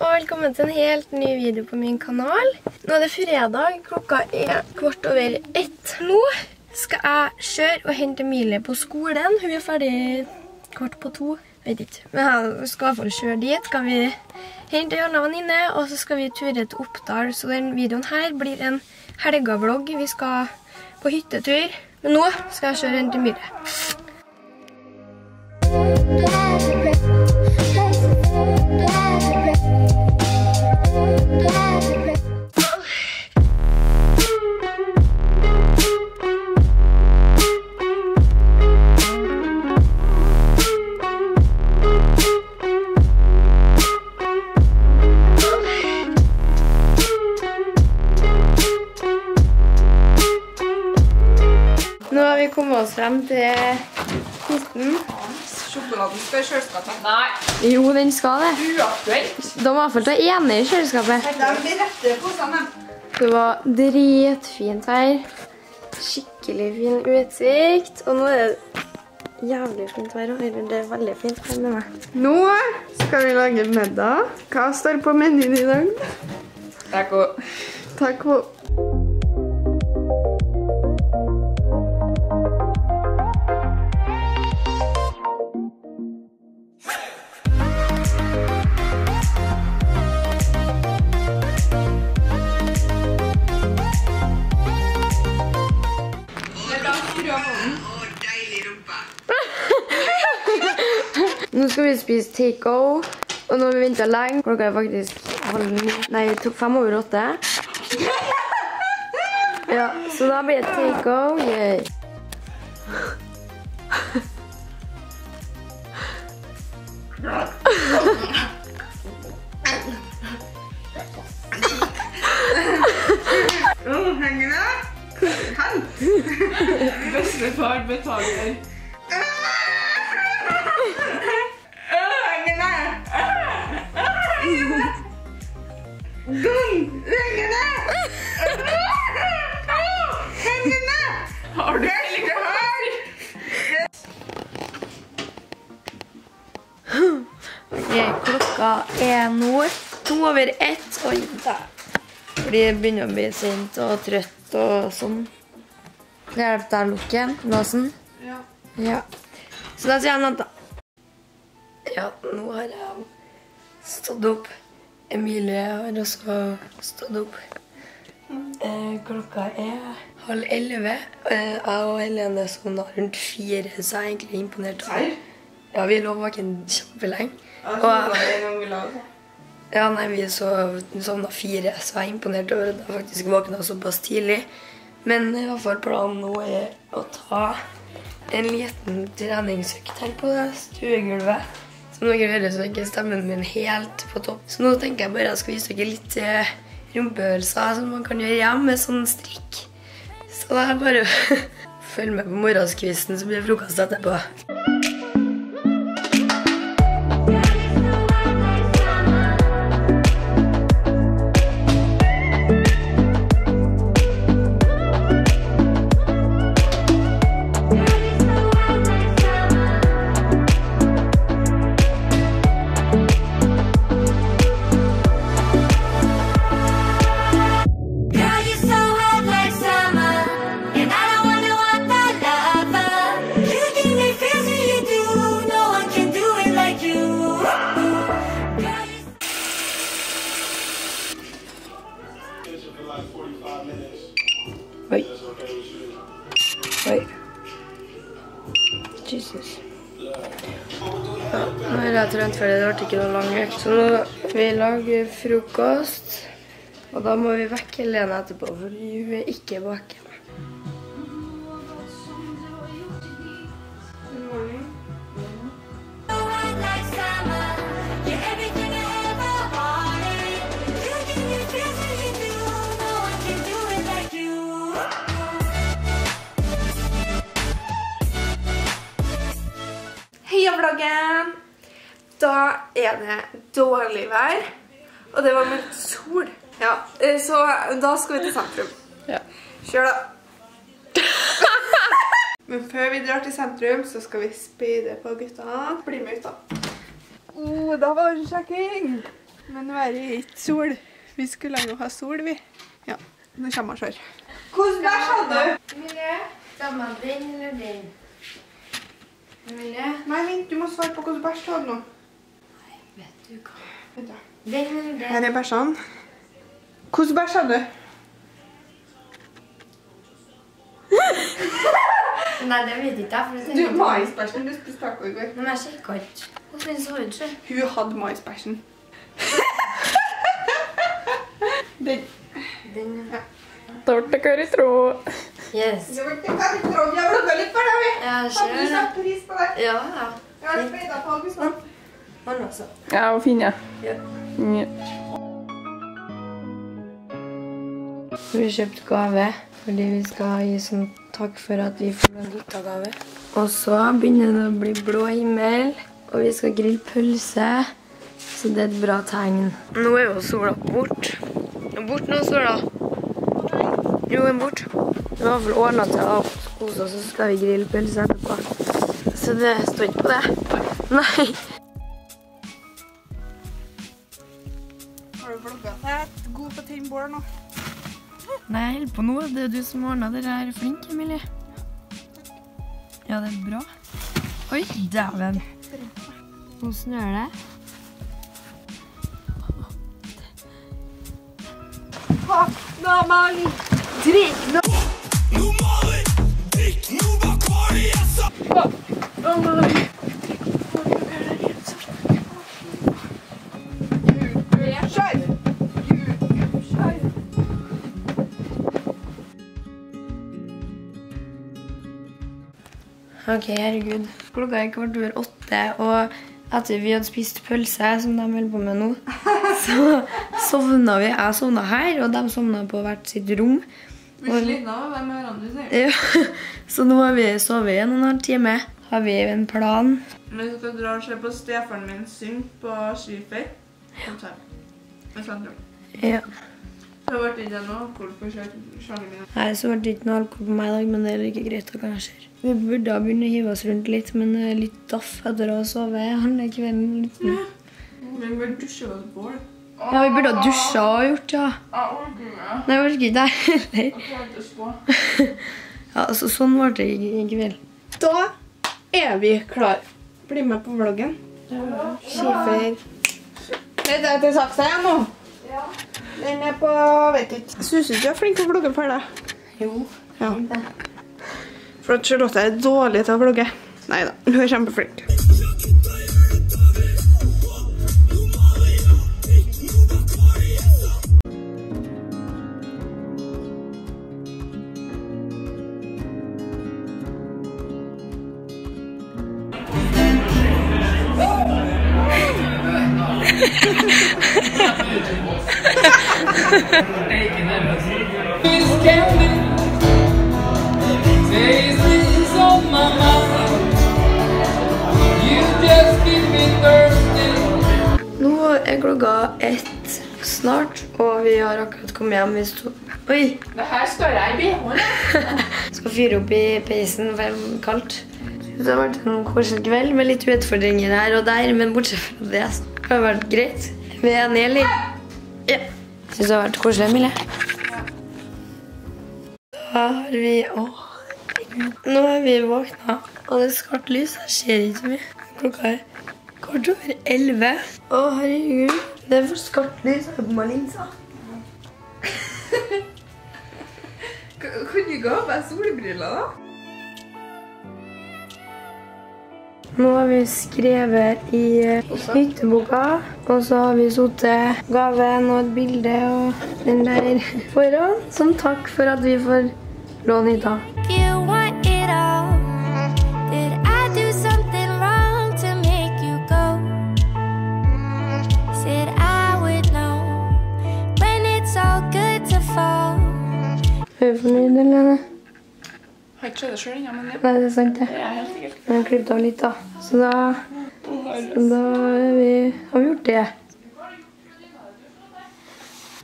og velkommen til en helt ny video på min kanal. Nå er det fredag, klokka er kvart over ett. Nå skal jeg kjøre og hente Emilie på skolen. Hun er ferdig kvart på to, vet ikke. Men jeg skal i hvert fall kjøre dit. Skal vi hente en annen venninne, og så skal vi ture til Oppdal. Så den videoen her blir en helgavlogg. Vi skal på hyttetur. Men nå skal jeg kjøre og hente Emilie. Oss frem til hytten. Sjokoladen skal i kjøleskapet. Nei. Jo, den skal det. Uaktuelt. De må i hvert fall ta ene i kjøleskapet. De blir rette posene. Det var dritfint her. Skikkelig fin utsikt. Og nå er det jævlig fint vær. Eller det er veldig fint her med meg. Nå skal vi lage middag. Hva står på menyen i dag? Taco. Taco. Nå skal vi spise take-o. Og nå har vi ventet lenge. Klokka er faktisk halv ni. Nei, vi tok fem over åtte. Ja, så da blir det take-o. Yay. Henger det? Kan. Bestefar betaler. Gung, henger det? Henger det? Har du Ikke hørt? Ok, klokka er nå to over ett. Oi, der. Fordi det begynner å bli sint og trøtt og sånn. Hjelp deg å lukke låsen. Ja. Ja. Så da sier jeg da. Ja, nå har jeg stått opp. Emilie har også stått opp. Eh, klokka er halv elleve. Eh, jeg og Helene sovna rundt fire, så jeg er egentlig imponert. Serr? Ja, vi lå våken kjempelenge. Og, ja, nei, vi sovna fire, så jeg er imponert over at jeg faktisk våkna såpass tidlig. Men i hvert fall planen nå er å ta en liten treningsøkt her på stuegulvet. Dere hører, så ikke stemmen min helt på topp. Så nå tenker jeg bare jeg skal vise dere litt eh, rumpeøvelser som man kan gjøre hjemme med sånn strikk. Så det er bare å følge med på morgenskvisten, så blir det frokost etterpå. Oi. Oi. Jesus. Ja, nå er jeg trent ferdig, det ble ikke noe lang økt. Så nå vi lager frokost. Og da må vi vekke Helene etterpå, for hun er ikke våken. Er det dårlig vær, og det var meldt sol. Ja, eh, så da skal vi til sentrum. Ja. Kjør da. Men før vi drar til sentrum, så skal vi speide på gutta. Bli med ut da. Oh, da var det sjekking. Men nå er det ikke sol. Vi skulle jo ha sol, vi. Ja, nå kommer jeg selv. Hvordan bæsj hadde du? Mille, samme den eller den? Emilie, Nei, vent, du må svare på hvordan bæsj du hadde nå. vet du hva? Vent da. Den eller den? Her er bæsjene. Hvordan bæsj hadde du? Nei, det vet ikke jeg. ikke. Du, tenker maisbæsjen du spiste taco i går. Men jeg sjekka ikke. Hvordan så ut selv? Hun hadde maisbæsjen. Den. Den, Tortekar i tråd. yes. Det ble ikke ferdig tråd. Jeg vlogget litt for deg, vi. Jeg Har du det. satt pris på det? Ja, ja. Jeg har speidet på August. Han også. Ja, og fin, ja. Ja. ja. Vi har kjøpt gave fordi vi skal gi som takk for at vi får en gave. Og så begynner det å bli blå himmel, og vi skal grille pølse. Så det er et bra tegn. Nå er jo sola bort. Bort nå, sola. Jo, den er bort. Vi har vel ordna til å kose oss, så skal vi grille pølse etterpå. Så det står ikke på det. Nei. God på tynn bål nå. Nei, jeg holder på nå. Det er du som ordna det. Jeg er flink, Emilie. Ja, det er bra. Oi, dæven. Nå snør det. Da, Mali. Drikk nå. Ok, herregud. Klokka er kvart over åtte, og etter vi hadde spist pølse, som de holder på med nå, så sovna vi. Jeg sovna her, og de sovna på hvert sitt rom. Vi slitna av hverandre, sier. Ja, så nå har vi sovet i en og en halv time. Har vi en plan? Vi skal dra og se på stefaren min synge på skifer. Ja. Ja. Det har vært ikke noe alkohol på sjangen. Nei, så ble det ikke noe alkohol på meg i dag, men det er like greit. da, kanskje. Vi burde ha begynt å hive oss rundt litt, men er litt daff etter å ha sovet halve kvelden. Litt. Vi burde dusje oss bål. Ja, vi burde ha dusja og gjort, ja. Jeg orker ikke. Nei, jeg orker ikke jeg heller. Ja, altså, sånn ble det i, kveld. Da er vi klar. Bli med på vloggen. Skifer. Det er til saksa igjen nå. Den er på vet ikke. Syns du ikke er flink til å vlogge for deg? Jo. Ja. For at Charlotte er dårlig til å vlogge. Nei da, hun er kjempeflink. Nå er klokka ett snart, og vi har akkurat kommet hjem. Vi sto... Oi! Det her står jeg i BH-en. Skal fyre opp i peisen, for det er kaldt. Det har vært en koselig kveld med litt utfordringer her og der, men bortsett fra det har det vært greit. Vi er enige, eller? Ja. Syns det har vært koselig, Emilie? Da har vi Å. Nå er vi våkna, og det er skarpt lys. Jeg ser ikke mye. Klokka er kvart over elleve. Å, herregud. Det er for skarpt lys. Jeg har på meg linser. Kan du ikke ha på deg solbriller, da? Nå har vi skrevet i hytteboka, og så har vi sittet gaven og et bilde og den der foran, som takk for at vi får låne hytta. Er du fornøyd, Helene? Har ikke sett det sjøl ennå, men det Nei, det er sant, det. det er helt sikkert. Jeg har klippet av litt, da. Så da, så da vi, har vi gjort det.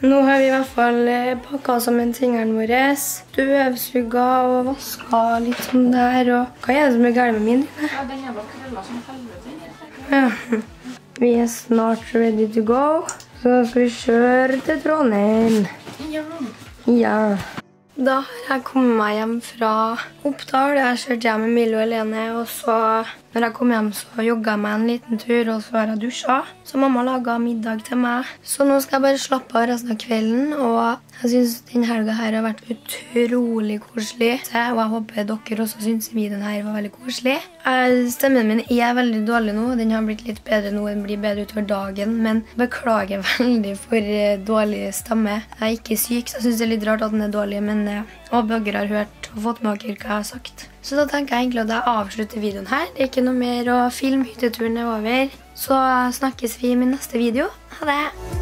Nå har vi i hvert fall eh, pakka sammen tingene våre. Støvsuga og vaska litt sånn der. Og hva er det som er galt med min? Ja, den er bare krølla som helvete. Ja. Vi er snart ready to go. Så skal vi kjøre til Trondheim. Ja. Da har jeg kommet meg hjem fra Oppdal. Jeg kjørte hjem med Milo og Helene. Og så, når jeg kom hjem, så jogga jeg meg en liten tur, og så har jeg dusja. Så mamma laga middag til meg. Så nå skal jeg bare slappe av resten av kvelden. Og jeg syns denne helga har vært utrolig koselig. Og jeg håper dere også syns videoen her var veldig koselig. Stemmen min er veldig dårlig nå. Den har blitt litt bedre nå. Den blir bedre utover dagen. Men beklager veldig for eh, dårlig stemme. Jeg er ikke syk, så jeg syns det er litt rart at den er dårlig. Men jeg håper dere har hørt og fått med dere hva jeg har sagt. Så da tenker jeg egentlig at jeg avslutter videoen her. Det er ikke noe mer å filme. Hytteturen er over. Så snakkes vi i min neste video. Ha det!